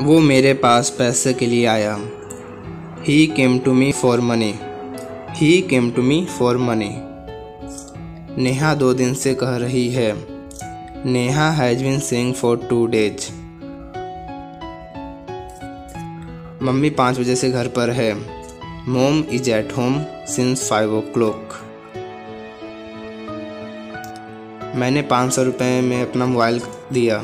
वो मेरे पास पैसे के लिए आया। He came to me for money he came to me for money Neha दो दिन से कह रही है, Neha has been sing for two days mummy पाँच बजे से घर पर है। Mom is at home since five o'clock मैंने पाँच सौ रुपये में अपना मोबाइल दिया।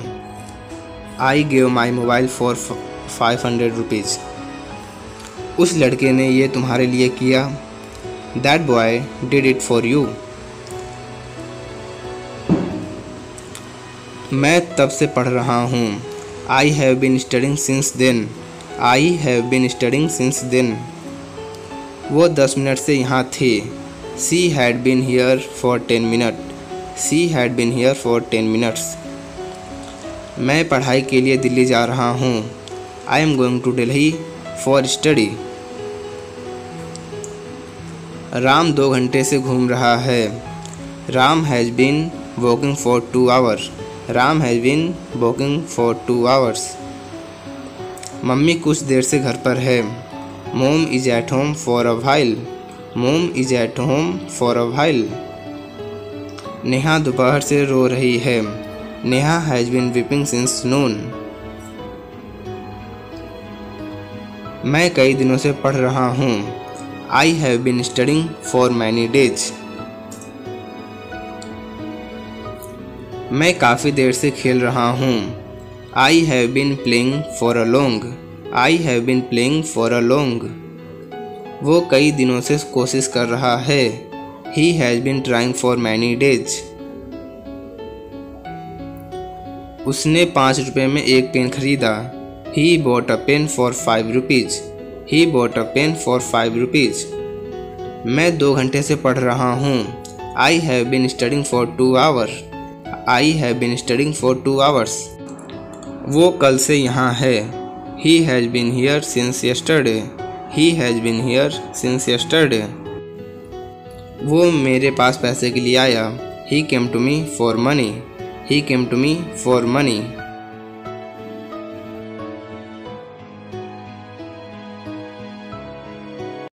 I gave my mobile for five hundred rupees उस लड़के ने ये तुम्हारे लिए किया। That boy did it for you मैं तब से पढ़ रहा हूँ। I have been studying since then I have been studying since then वो दस मिनट से यहाँ थे। She had been here for ten minute she had been here for ten minutes मैं पढ़ाई के लिए दिल्ली जा रहा हूँ। I am going to Delhi for study Ram दो घंटे से घूम रहा है। Ram has been walking for two hour Ram has been walking for two hours mummy कुछ देर से घर पर है। Mom is at home for a while mom is at home for a while Neha दोपहर से रो रही है। Neha has been weeping since noon मैं कई दिनों से पढ़ रहा हूँ। I have been studying for many days मैं काफ़ी देर से खेल रहा हूँ। I have been playing for a long I have been playing for a long वो कई दिनों से कोशिश कर रहा है। He has been trying for many days उसने पाँच रुपये में एक पेन खरीदा। He bought a pen for five rupees he bought a pen for five rupees मैं दो घंटे से पढ़ रहा हूँ। I have been studying for two hour I have been studying for two hours वो कल से यहाँ है। He has been here since yesterday he has been here since yesterday वो मेरे पास पैसे के लिए आया। He came to me for money He came to me for money.